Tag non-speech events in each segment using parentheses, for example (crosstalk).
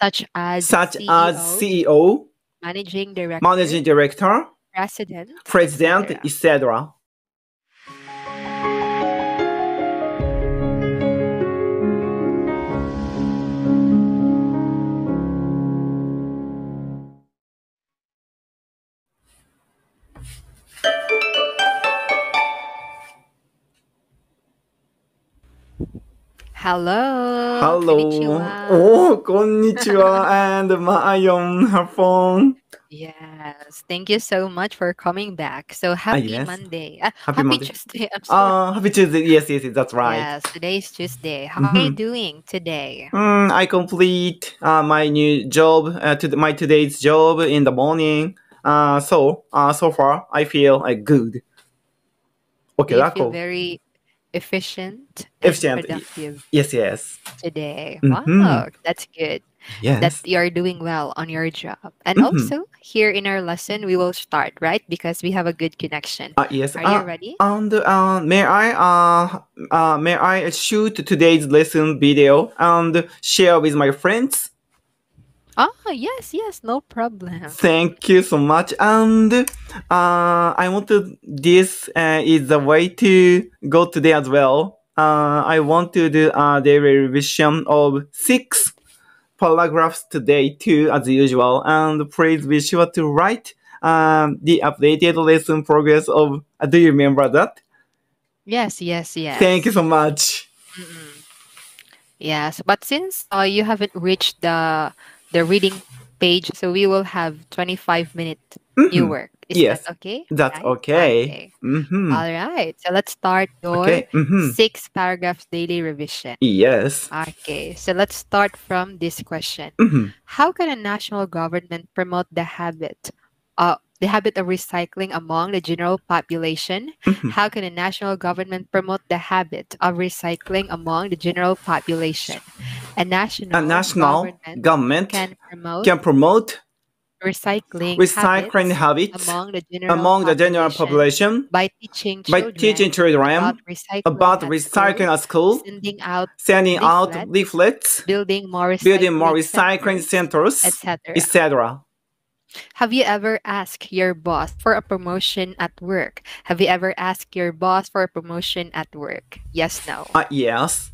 such as such CEO, as CEO, managing director, managing director, president, president, etc. Hello. Hello. Konnichiwa. Oh, konnichiwa (laughs) and Mayon her phone. Yes. Thank you so much for coming back. So happy yes. Monday. Uh, Happy happy Monday. Tuesday. I'm sorry. Uh, happy Tuesday. Yes, yes, yes, that's right. Yes, today is Tuesday. How are you Mhm. doing today? Mm, I complete uh, my new job, uh, to my today's job in the morning. Uh, so uh, so far I feel uh, good. Okay, you that's cool. very efficient Efficient. productive Yes, yes. today? Mhm. Wow, that's good. That Yes. you're doing well on your job. And Mhm. also, here in our lesson, we will start, right? Because we have a good connection. Uh, yes. Are you Uh, ready? and uh, may I uh, uh, may I shoot today's lesson video and share with my friends? Oh, yes, yes, no problem. Thank you so much. And uh, I want to. This uh, is the way to go today as well. Uh, I want to do a daily revision of six paragraphs today too, as usual. And please be sure to write um, the updated lesson progress of. Uh, do you remember that? Yes, yes, yes. Thank you so much. Mm-mm. Yes, but since uh, you haven't reached the the reading page, so we will have 25 minute new Mhm. work. Is Yes, that okay? that's Right? okay. Okay. Mm-hmm. All right. So let's start your Okay. Mm-hmm. six paragraphs daily revision. Yes. Okay. So let's start from this question. Mm-hmm. How can a national government promote the habit uh, the habit of recycling among the general population? Mm-hmm. How can a national government promote the habit of recycling among the general population? A national, A national government government can promote can promote recycling, recycling habits habits among the general among the general population by teaching by children teaching children about recycling, about at recycling school, at school, sending out sending out leaflets, leaflets, building more recycling, building more recycling centers, centers, etc. etc. Have you ever asked your boss for a promotion at work? Have you ever asked your boss for a promotion at work? Yes, no. Uh, yes,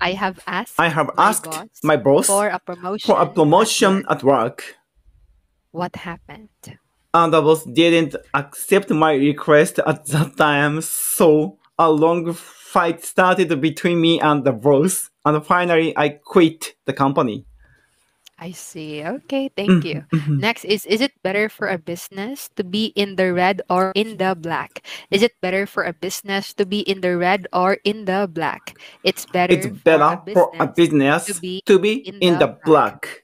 I have asked I have my asked boss my boss for a promotion. for a at promotion work. at work, What happened? and the boss didn't accept my request at that time, so a long fight started between me and the boss, and finally I quit the company. I see. Okay, thank you. Mhm. Next is Is it better for a business to be in the red or in the black? Is it better for a business to be in the red or in the black? It's better, It's better for for a business business to be to be in in the the black.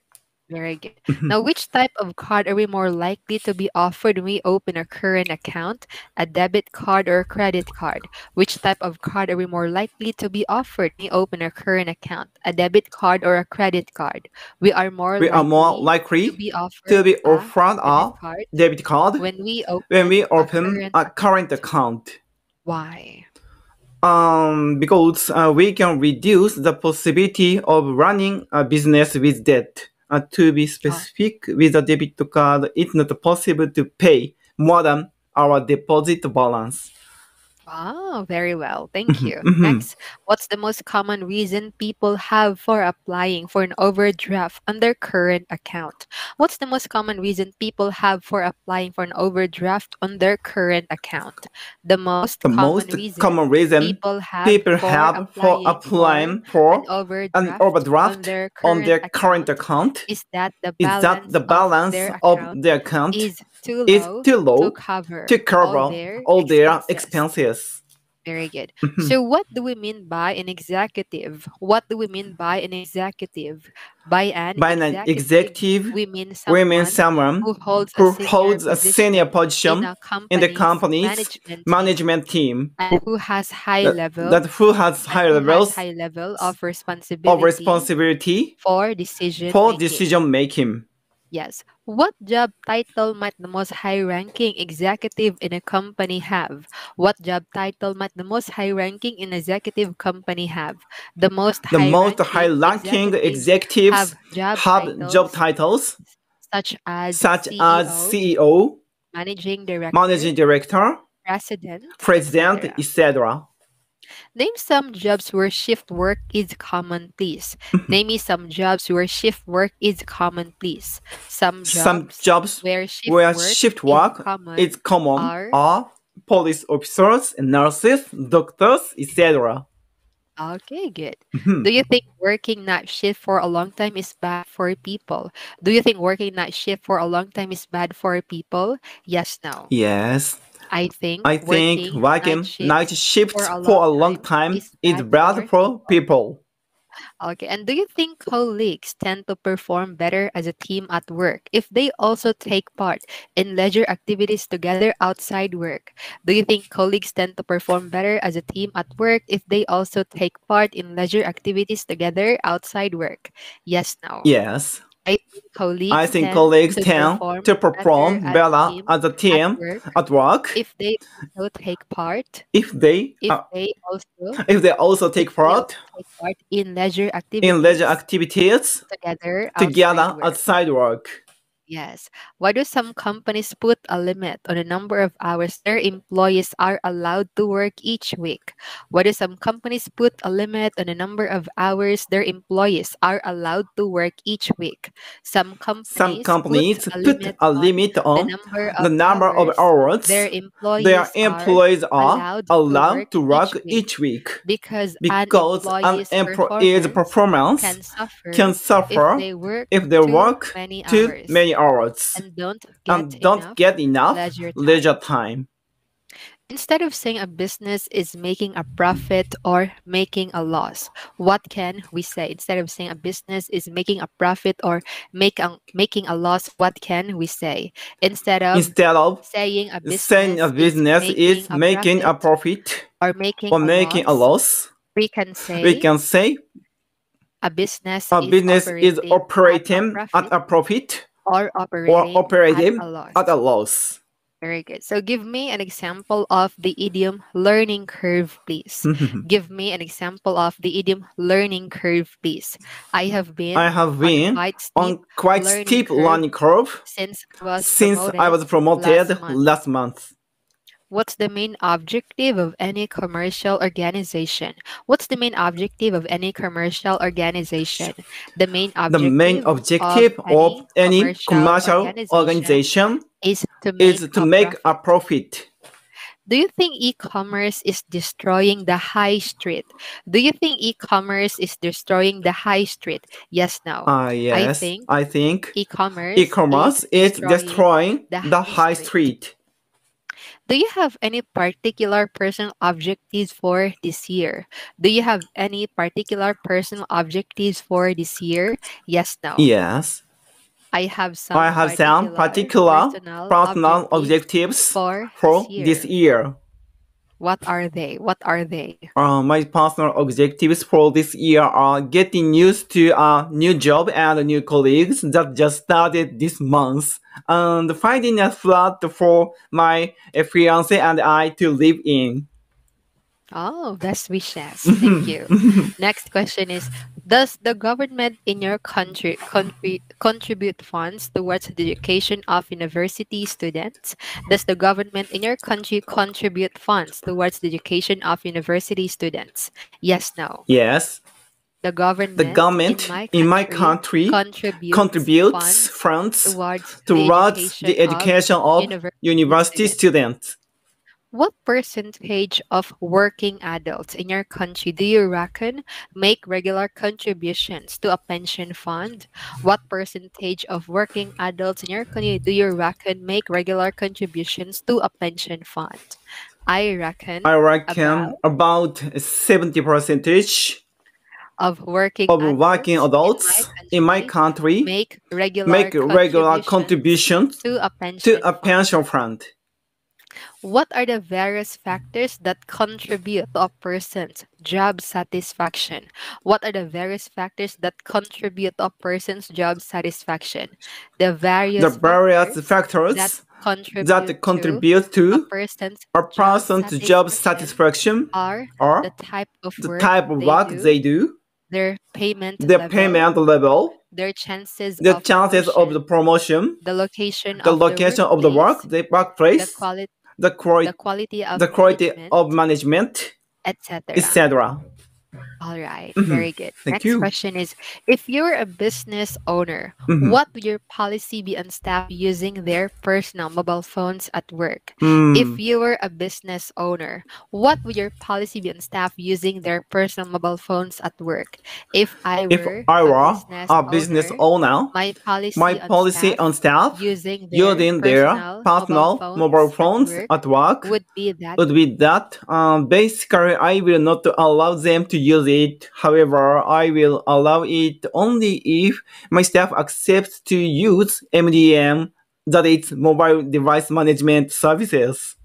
Very good. Mhm. Now, which type of card are we more likely to be offered when we open a current account? A debit card or a credit card? Which type of card are we more likely to be offered when we open a current account? A debit card or a credit card? We are more We are more likely to be offered to be a offered debit a card debit card when we open when we a current a current account. account. Why? Um, because uh, we can reduce the possibility of running a business with debt. Uh, to be specific, with a debit card, it's not possible to pay more than our deposit balance. Oh, very well. Thank Mhm, you. mhm. Next, what's the most common reason people have for applying for an overdraft on their current account? What's the most common reason people have for applying for an overdraft on their current account? The most The common most reason common reason people have people for have for applying applying for an overdraft, an on overdraft their on current their current account account is that the is balance that the of balance their of account their account is too is low too to low cover to all cover their all their expenses. Very good. Mhm. So, what do we mean by an executive? What do we mean by an executive? By an By an executive, executive, we mean we mean someone who holds a who senior holds a senior position in the company's management team management team and who has high that, level that who has high levels high level of of responsibility responsibility for decision for making. decision making. Yes. What job title might the most high-ranking executive in a company have? What job title might the most high-ranking in executive company have? The most The most high-ranking high-ranking executives executives have job have titles job titles such as such CEO, as CEO, managing director, managing director, president, president, etc. Name some jobs where shift work is common, please. Name me some jobs where shift work is common, please. Some jobs Some jobs where shift where work shift is work common is common are- are police officers, nurses, doctors, etc. Okay, good. Mhm. Do you think working night shift for a long time is bad for people? Do you think working night shift for a long time is bad for people? Yes, no. Yes, I think I think working night shift shifts for a long time is bad for people. Okay, and do you think colleagues tend to perform better as a team at work if they also take part in leisure activities together outside work? Do you think colleagues tend to perform better as a team at work if they also take part in leisure activities together outside work? Yes, no. Yes, I think colleagues I think tend colleagues to tend perform to perform better as a at team work at work if they also take part if they if uh, they also if they also take part take part in leisure activities in leisure activities together together outside work. outside work. Yes. Why do some companies put a limit on the number of hours their employees are allowed to work each week? Why do some companies put a limit on the number of hours their employees are allowed to work each week? Some companies, Some companies put a put limit a on limit the number of the number of hours hours their employees, their are employees are allowed to work to work each week. each week because, because an employee's performance performance can suffer can if they work if they too work many too many hours and don't um, get and don't enough get enough leisure time. leisure time. Instead of saying a business is making a profit or making a loss, what can we say? Instead of saying a business is making a profit or make a, making a loss, what can we say? Instead of Instead of saying a business, saying a business is is making a profit or making, or a, making a loss, loss, we can say we can say a business, a is, business is operating operating at at a a profit or operating, or operating at a loss. at a loss. Very good. So give me an example of the idiom learning curve, please. (laughs) give me an example of the idiom learning curve, please. I have been I have on been quite steep on quite learning steep curve learning curve since I was since I was promoted promoted last month. last month. What's the main objective of any commercial organization? What's the main objective of any commercial organization? The main The objective, main objective of any commercial organization is to make, is to a make profit. a profit. Do you think e-commerce is destroying the high street? Do you think e-commerce is destroying the high street? Yes, no. Ah, yes. I think I think e-commerce, e-commerce is destroying destroying the the high high street. Do you have any particular personal objectives for this year? Do you have any particular personal objectives for this year? Yes, no. Yes. I have some I have some particular personal, personal objectives objectives for, for this year. this year. What are they? What are they? Uh, my personal objectives for this year are getting used to a new job and new colleagues that just started this month, and finding a flat for my fiance and I to live in. Oh, best wishes. (laughs) Thank you. (laughs) Next question is Does the government in your country contri- contribute funds towards the education of university students? Does the government in your country contribute funds towards the education of university students? Yes, no. Yes, The government, the government in my country contributes, contributes funds funds towards, towards the education of university university students. What percentage of working adults in your country do you reckon make regular contributions to a pension fund? What percentage of working adults in your country do you reckon make regular contributions to a pension fund? I reckon I reckon about seventy percentage of working of adults working adults in my country make regular make regular contributions contributions to a pension to a fund. pension fund. What are the various factors that contribute to a person's job satisfaction? What are the various factors that contribute to a person's job satisfaction? The various The various various factors that contribute, that contribute to to a person's a job person's job satisfaction satisfaction are or the type of the work type of they work do, they do, their payment the level, payment level, their chances the of chances of promotion, the promotion, the location the of location of the work, the workplace, the the quality the quality, the quality of the quality management, of management, etc. etc. All right, Mhm. very good. Thank Next you. question is if you're a business owner, Mhm. what would your policy be on staff using their personal mobile phones at work? Mm. If you were a business owner, what would your policy be on staff using their personal mobile phones at work? If I if were I a were business, a business owner, owner, my policy my on policy staff on staff using their using their personal personal mobile phones at work at work would be that would be that um, basically I will not allow them to use it. However, I will allow it only if my staff accepts to use MDM, that is mobile device management services.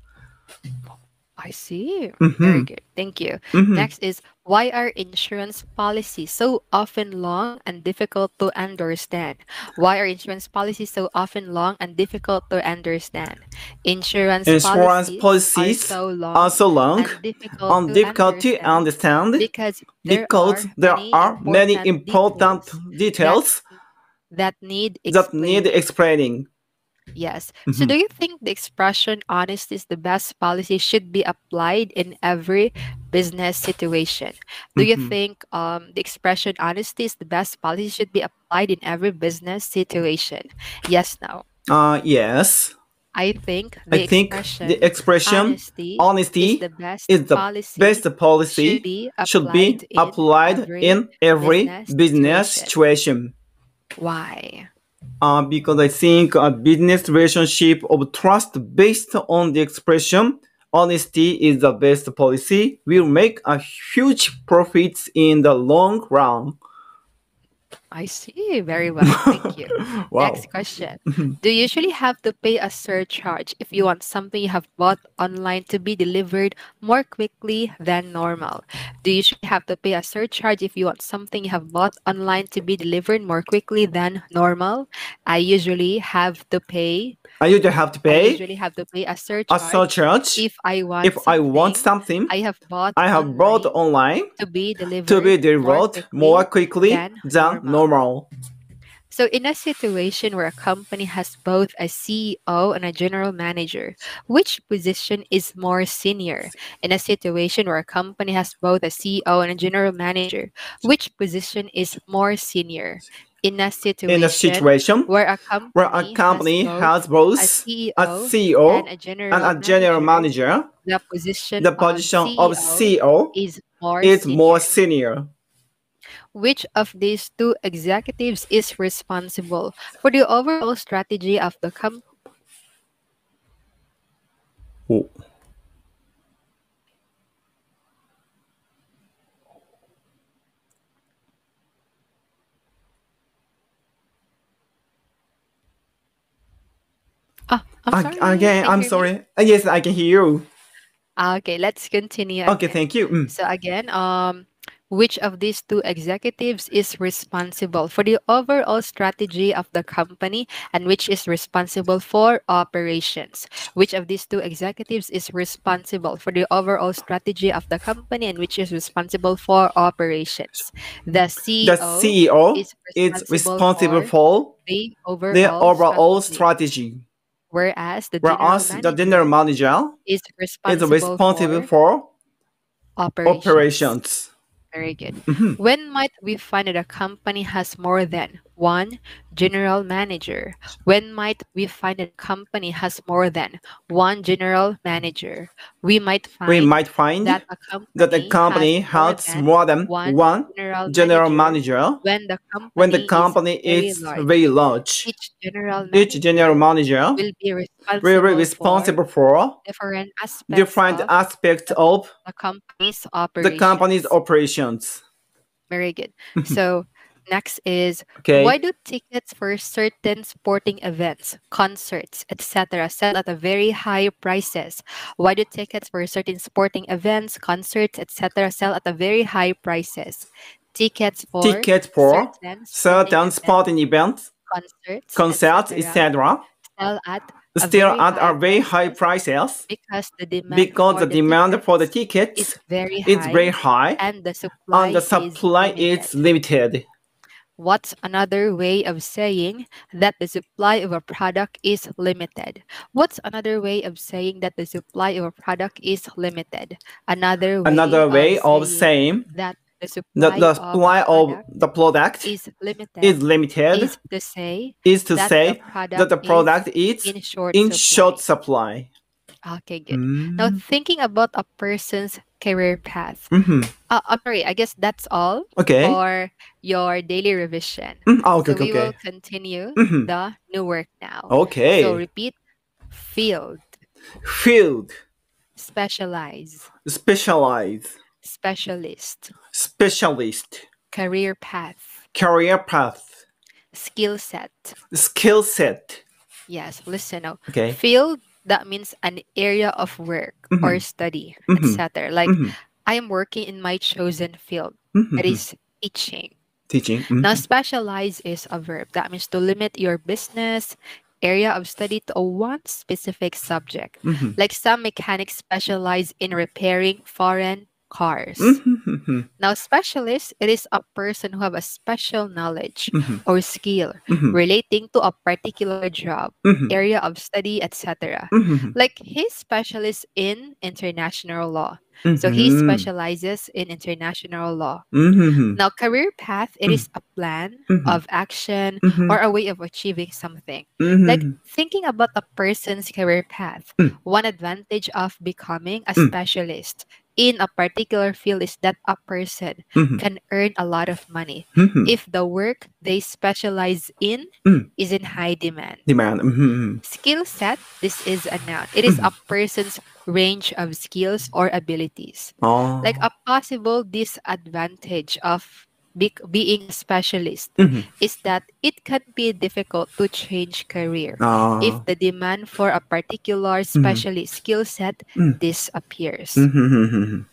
I see. Very Mhm. good. Thank you. Mhm. Next is why are insurance policies so often long and difficult to understand? Why are insurance policies so often long and difficult to understand? Insurance, Insurance policies, policies are so long are so long and difficult, and to, difficult to understand understand because there because are there many are many important important details details that need that need explaining. explaining. Yes. So Mhm. do you think the expression honesty is the best policy should be applied in every business situation? Do you Mhm. think um, the expression honesty is the best policy should be applied in every business situation? Yes, no. Uh, yes. I think the I think expression the expression honesty is honesty the best is the policy best should policy be should be applied in applied every in every business business situation. situation. Why? Uh, because I think a business relationship of trust based on the expression honesty is the best policy will make a huge profits in the long run. I see. Very well. Thank you. (laughs) wow. Next question. Mm-hmm. Do you usually have to pay a surcharge if you want something you have bought online to be delivered more quickly than normal? Do you usually have to pay a surcharge if you want something you have bought online to be delivered more quickly than normal? I usually have to pay. I usually have to pay. I usually have to pay a surcharge. a surcharge if I want if I want something I have bought I have bought online to be delivered to be more delivered quickly more quickly than than normal. Normal. So, in a situation where a company has both a CEO and a general manager, which position is more senior? In a situation where a company has both a CEO and a general manager, which position is more senior? In a In a situation situation where a where a company has both has a both a CEO CEO and a and general a general manager, the position the of position of CEO CEO is more is more senior. Which of these two executives is responsible for the overall strategy of the company? Oh. Oh, I'm sorry. Again, I'm you hear me? sorry. Uh, Yes, I can hear you. Ah, Okay, let's continue Okay, again. thank you. Mm. So again, um, which of these two executives is responsible for the overall strategy of the company and which is responsible for operations? Which of these two executives is responsible for the overall strategy of the company and which is responsible for operations? The The CEO CEO is is responsible responsible for for the the overall overall strategy, strategy, whereas the general whereas the manager manager is is responsible responsible for for operations. operations. Very good. Mhm. When might we find that a company has more than one general manager? When might we find a company has more than one general manager? We might We find might find that a that the company company has has more more than than one one general general manager manager when the when the company company is very large. very large. Each general Each general manager will be will be responsible for different aspects different of aspects of the company's the company's operations. operations. Very good. (laughs) So, Next is Okay. why do tickets for certain sporting events, concerts, etc. sell at a very high prices? Why do tickets for certain sporting events, concerts, etc. sell at a very high prices? Tickets for Tickets for certain sporting certain events, sporting events, concerts, concerts, etc. sell at Still very at a very high prices because the demand because for the demand for the tickets is very is high very high and the supply, and the supply is is limited. What's another way of saying that the supply of a product is limited? What's another way of saying that the supply of a product is limited? Another way, Another way of saying saying that the that supply, the of, supply of the product is limited is limited is to say is to that say the product, that the product is is in short in supply. short supply. Okay, good. Now, Mm. thinking about a person's career path. Mhm. Uh, I'm sorry, I guess that's all Okay. for your daily revision. Mm, ah, okay, so we okay, will okay. continue Mhm. the new work now. Okay. So repeat field, Field, specialize, specialize, specialist, specialist, career path, career path, skill set. skill set. Yes, listen now. Okay. Field that means an area of work or Mhm. study, Mhm. etc. Like Mhm. I am working in my chosen field. Mhm. That is teaching. teaching. Mhm. Now, specialize is a verb. That means to limit your business area of study to one specific subject. Mhm. Like some mechanics specialize in repairing foreign cars. Mhm. Now, specialist, it is a person who have a special knowledge Mhm. or skill Mhm. relating to a particular job, Mhm. area of study, etc. Mhm. Like he's specialist in international law. So he specializes in international law. Now, career path, it is a plan of action or a way of achieving something. Like thinking about a person's career path, Mm. one advantage of becoming a Mm. specialist in a particular field is that a person Mhm. can earn a lot of money Mhm. if the work they specialize in Mm. is in high demand. demand. Mhm. Skill set, this is a noun. It is a Mm-hmm. person's range of skills or abilities. Oh. Like a possible disadvantage of be- being a specialist Mhm. is that it can be difficult to change career Oh. if the demand for a particular specialist skill set Mm. disappears. Mhm.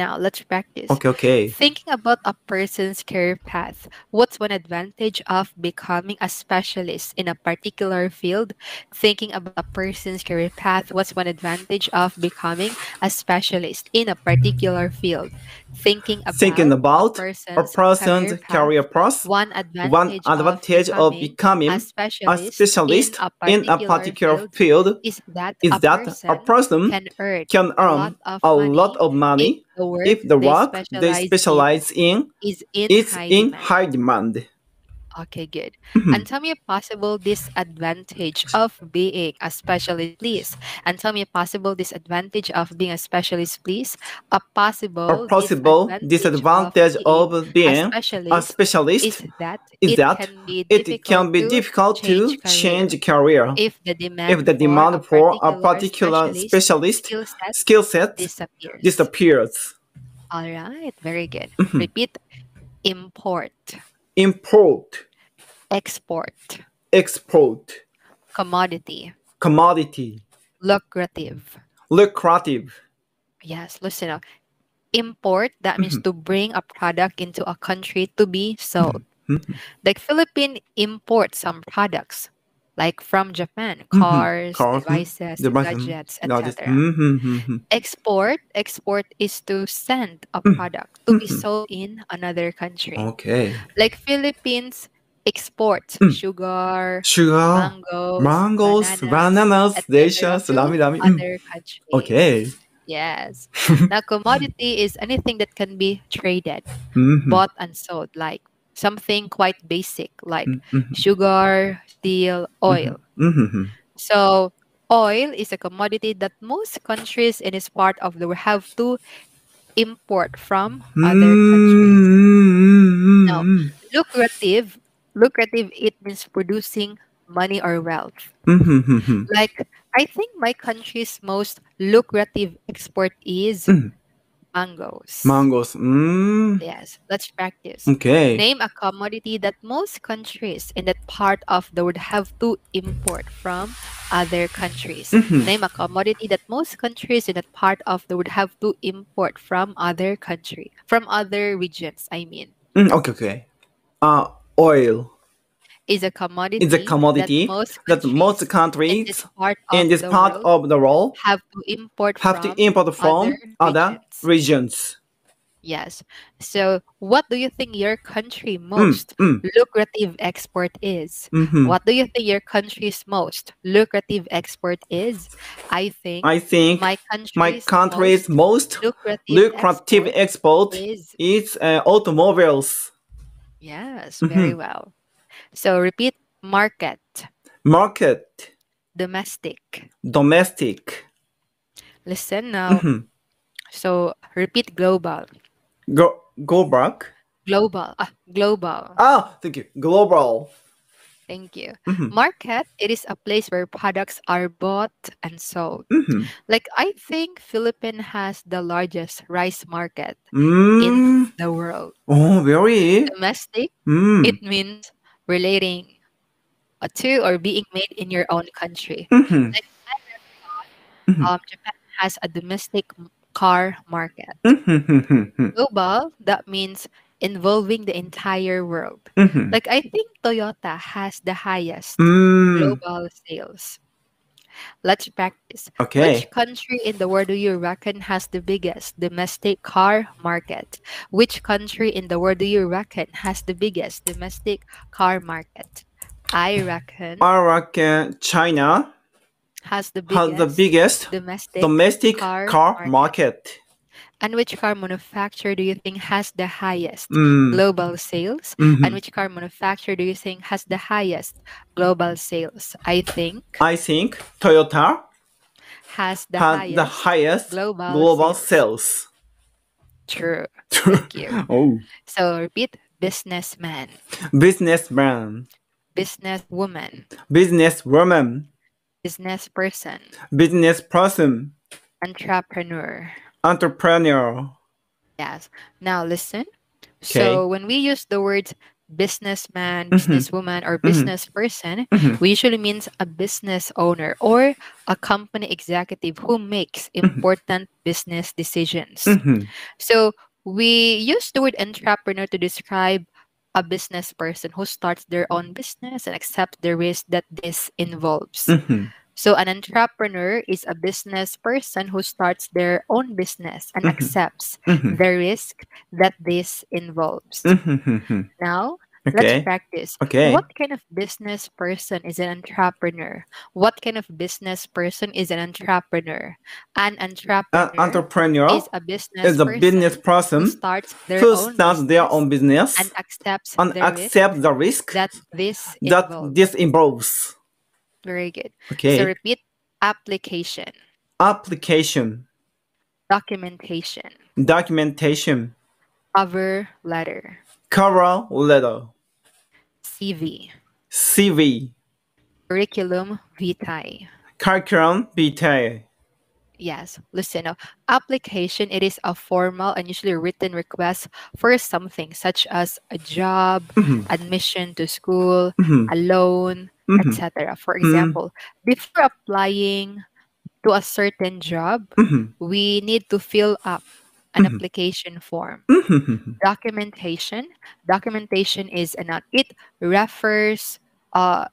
Now, let's practice. Okay. Okay. Thinking about a person's career path, what's one advantage of becoming a specialist in a particular field? Thinking about a person's career path, what's one advantage of becoming a specialist in a particular field? Thinking about, Thinking about a a person's, career path. one advantage, One advantage of of becoming becoming a a specialist, specialist in in a particular field is that is a that person a person can earn can a earn lot of a money lot of money if the work, if the they work they specialize in specialize in is in high in demand. high demand. Okay, good. And tell me a possible disadvantage of being a specialist, please. And tell me a possible disadvantage of being a specialist, please. A possible, A possible disadvantage of of being a a specialist specialist is that is it that can be it can be difficult to change career. career if the demand, if the demand for a particular specialist skill set skill set disappears. disappears. All right, very good. Mhm. Repeat import, Import, export, export, commodity, commodity, lucrative. lucrative. Yes, listen up. Import, that means Mhm. to bring a product into a country to be sold. Mhm. Like Philippine imports some products, like from Japan, cars, Cars, mhm. devices, Devices, gadgets, is- etc. Mhm, mhm. Export, export is to send a Mm. product to be sold in another country. Okay. Like Philippines exports Mm. sugar, Sugar, mangoes, mangoes, bananas, bananas, delicious, lami lami. Other countries. Okay. Yes. (laughs) now, commodity is anything that can be traded, Mhm. bought and sold, like something quite basic, like Mhm. sugar, steel, oil. Mhm. So, oil is a commodity that most countries in this part of the world have to import from other countries. Now, Mhm. lucrative, lucrative, it means producing money or wealth. Mhm. Like, I think my country's most lucrative export is Mm. Mangoes. Mangoes. Mm. Yes, let's practice. Okay. Name a commodity that most countries in that part of the world have to import from other countries. Mhm. Name a commodity that most countries in that part of the world have to import from other country, from other regions. I mean, Mm, okay. Okay. Uh, oil is a commodity. is a commodity that most that most in countries this part in of this the part world of the world have to import have from to import from other other regions. Yes. So, what do you think your country Mm, most mm, lucrative export is? mhm. What do you think your country's most lucrative export is? I think I think my my country's country's most most lucrative, lucrative export export is is uh, automobiles. yes, very well. So repeat market, Market, domestic. domestic, Listen now. mhm. So repeat global, go go back. global, ah, global. Ah, thank you. Global. Thank you. Mhm. Market, it is a place where products are bought and sold. Mhm. Like I think Philippines has the largest rice market Mm. in the world. Oh, very. Domestic, Mm. it means relating uh, to or being made in your own country. Mhm. Like Mhm. um, Japan has a domestic car market. Mhm. (laughs) Global, that means involving the entire world. Mhm. Like I think Toyota has the highest Mm. global sales. Let's practice. Okay. Which country in the world do you reckon has the biggest domestic car market? Which country in the world do you reckon has the biggest domestic car market? I reckon I reckon China has the has the biggest biggest domestic. domestic car car market. market. And which car manufacturer do you think has the highest Mm. global sales? Mhm. And which car manufacturer do you think has the highest global sales? I think I think Toyota has the has highest the highest global, global sales. sales. True. (laughs) Thank you. oh, So repeat businessman, businessman, businesswoman, businesswoman, business person, business person, entrepreneur. Entrepreneur. Yes. Now listen. Okay. So when we use the words businessman, Mhm. businesswoman, or business person, Mhm. we usually means a business owner or a company executive who makes important business decisions. Mhm. So we use the word entrepreneur to describe a business person who starts their own business and accepts the risk that this involves. So an entrepreneur is a business person who starts their own business and Mhm. accepts Mhm. the risk that this involves. Mhm. Now, Okay. let's practice. Okay. What kind of business person is an entrepreneur? What kind of business person is an entrepreneur? An entrepreneur entrepreneur is a business is a person business who person starts their who own starts their business own business and accepts and the risk the risk that this that involves. this involves. Very good. Okay. So repeat application, Application, documentation, documentation, cover letter, cover letter, CV, CV, curriculum vitae. curriculum vitae. Yes, listen. Now, application it is a formal and usually written request for something such as a job, Mhm. admission to school, Mhm. a loan, Mhm. etc. For example, before applying to a certain job, Mhm. we need to fill up an Mhm. application form. Mhm. Documentation. Documentation is an it refers uh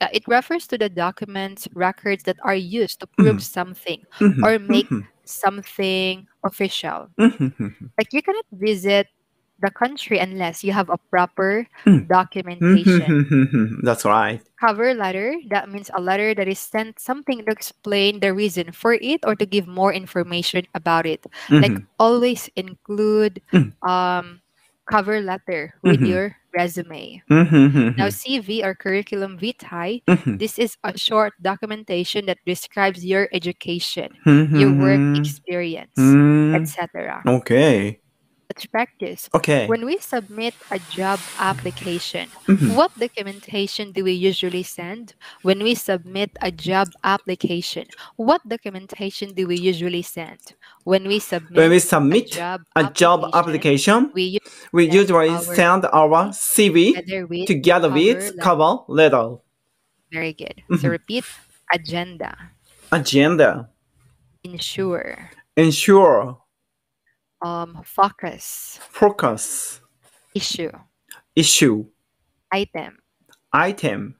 uh, it refers to the documents records that are used to prove something or make something official. Like you cannot visit the country unless you have a proper Mm. documentation. (laughs) That's right. Cover letter, that means a letter that is sent something to explain the reason for it or to give more information about it. Like Mhm. always include Mm. um cover letter with Mhm. your resume. Mhm. Now CV or curriculum vitae, Mhm. this is a short documentation that describes your education, your work Mhm. experience, Mm. etc. Okay. Let's practice. Okay. When we submit a job application, Mhm. what documentation do we usually send? When we submit a job application, what documentation do we usually send? When we submit When we a job a job application, we use we usually our- send our CV together with together cover with letter. cover letter, Very good. So Mhm. repeat agenda, agenda, ensure, ensure, um, focus, focus, issue, issue, item. item.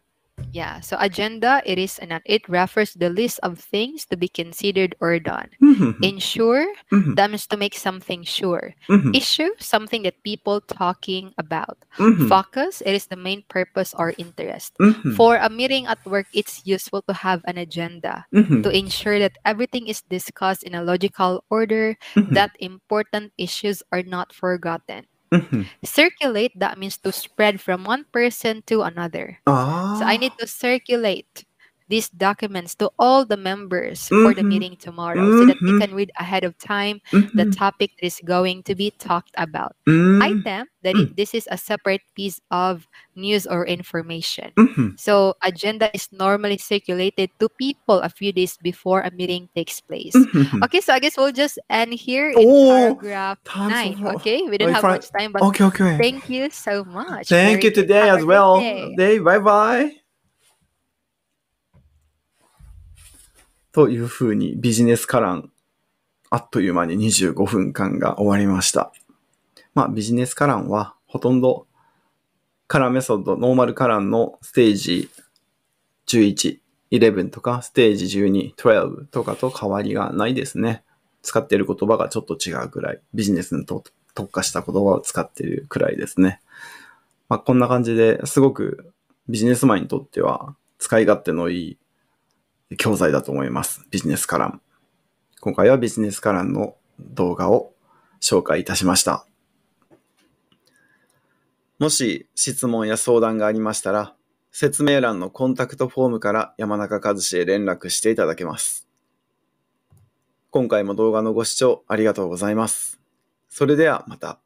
Yeah. So agenda it is an it refers the list of things to be considered or done. Mhm. Ensure Mhm. that means to make something sure. Mhm. Issue something that people talking about. Mhm. Focus it is the main purpose or interest. Mhm. For a meeting at work, it's useful to have an agenda Mhm. to ensure that everything is discussed in a logical order, that important issues are not forgotten. Mhm. Circulate that means to spread from one person to another. So I Ah. need to circulate these documents to all the members for the Mhm. meeting tomorrow so that we Mhm. can read ahead of time the Mhm. topic that is going to be talked about. Mm. Item that it, this is a separate piece of news or information. So agenda is normally circulated to people a few days before a meeting takes place. Okay, so I guess we'll just end here in Oh, paragraph nine. Okay, we didn't have much time, but Okay, okay. thank you so much. Thank you today as well. Day, bye bye. というふうにビジネスカラン、あっという間に25分間が終わりました。まあビジネスカランはほとんどカラーメソッド、ノーマルカランのステージ11、11とかステージ12、12とかと変わりがないですね。使っている言葉がちょっと違うくらい、ビジネスに特化した言葉を使っているくらいですね。まあ、こんな感じですごくビジネスマンにとっては使い勝手のいい教材だと思います。ビジネスカラン。今回はビジネスカランの動画を紹介いたしました。もし質問や相談がありましたら、説明欄のコンタクトフォームから山中和志へ連絡していただけます。今回も動画のご視聴ありがとうございます。それではまた。